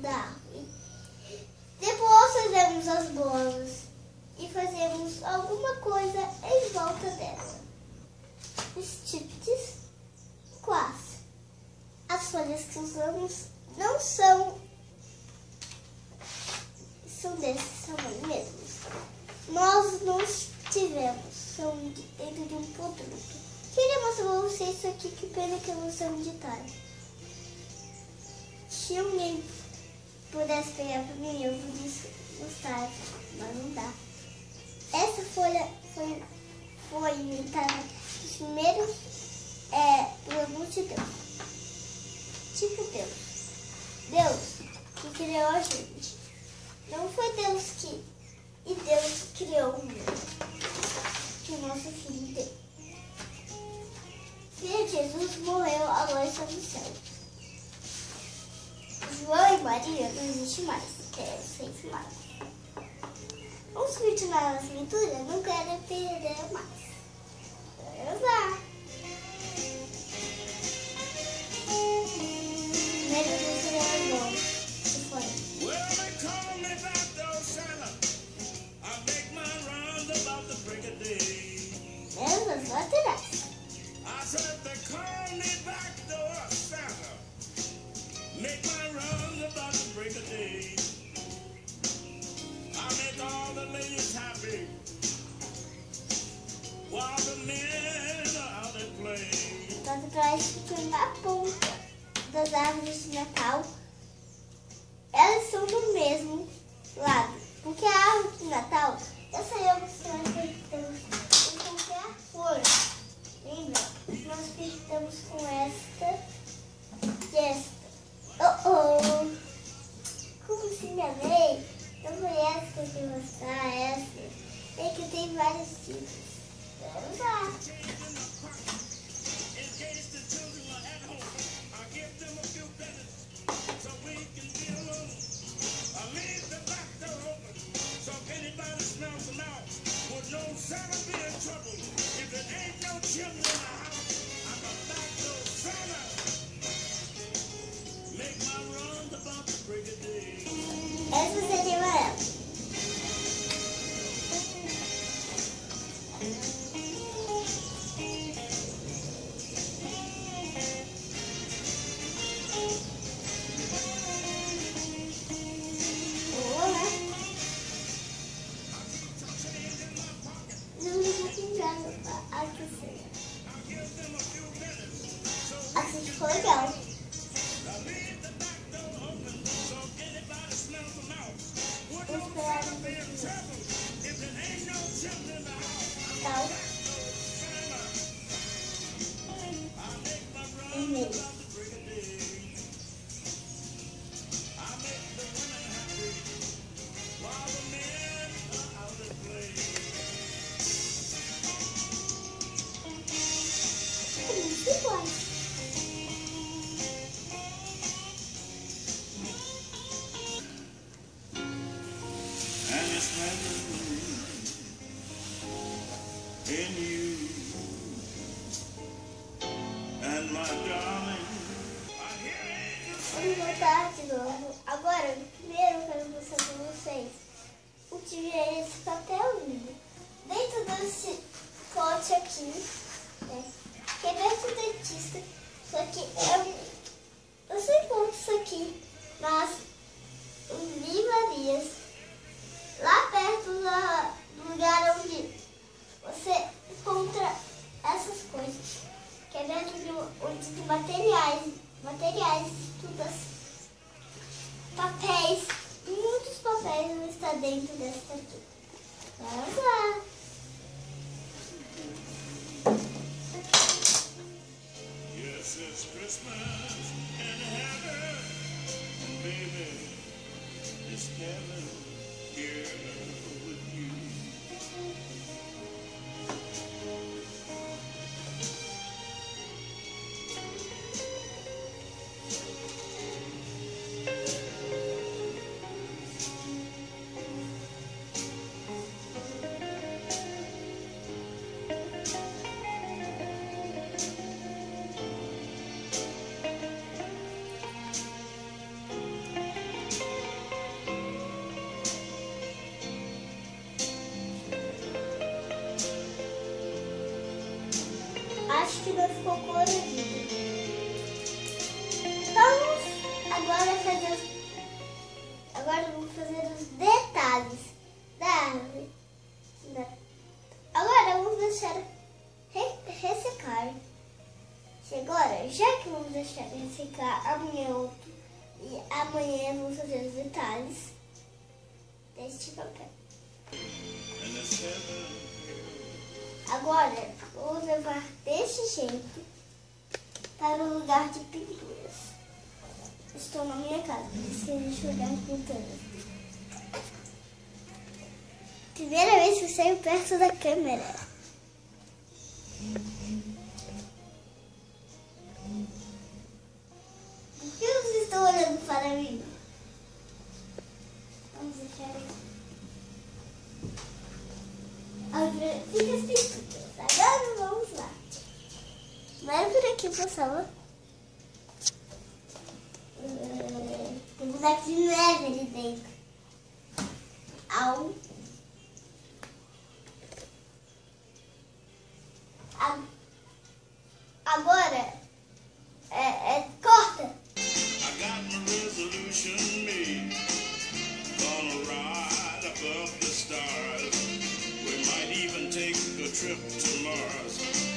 andar. Depois fazemos as bolas e fazemos alguma coisa em volta dela. Striptease quase. As folhas que usamos não são são desse tamanho mesmo. Nós não tivemos, são dentro de um produto. Queria mostrar pra vocês isso aqui, que pena que eu não sei onde tá. Tinha alguém pudesse pegar pra mim, eu podia gostar, mas não dá. Essa folha foi, foi inventada nos primeiros é, planos de Deus. Tipo Deus. Deus que criou a gente. Não foi Deus que. E Deus criou o mundo. Que o nosso filho deu. Filho Jesus morreu, agora está no céu. João e Maria não existe mais. É sempre mais. Vamos continuar nossa aventura? Não quero perder mais. Vamos lá. Primeiro você é bom. Que foi? Well, they call me back though, Santa. I make my rounds about the break of day. Menos as laterais. I said they call me back though, Santa. Make my rounds about the break of day. I make all the ladies happy while the men are out at play. As laterais ficam na ponta das árvores de Natal. Elas estão no mesmo lado. Porque a árvore de Natal, eu sei eu que nós pintamos com qualquer flor. Lembra? Nós pintamos com esta e esta. Mostrar, essa. É que tem vários tipos. Vamos lá. Assim ficou in Vamos voltar de novo. Agora, primeiro eu mostrar pra vocês o que é esse papelzinho. Dentro desse pote aqui? Que dentro do dentista. Que é um... Você encontra isso aqui Papéis. Muitos papéis está dentro dessa aqui. Vamos lá. Yes, it's Christmas in heaven, baby. It's heaven here with you. Que não ficou colorido. Vamos agora fazer os, agora vamos fazer os detalhes da árvore. Da- Agora vamos deixar re- ressecar. E agora, já que vamos deixar ressecar, amanhã eu- e amanhã vamos fazer os detalhes deste papel. Agora, vou levar deste jeito para o lugar de pinturas. Estou na minha casa, preciso jogar pintando. Primeira vez que eu saio perto da câmera. Agora fica as pinturas. Agora vamos lá. Vai por aqui, por favor. Eh, Tem boneco de neve ali dentro. Au. To Mars.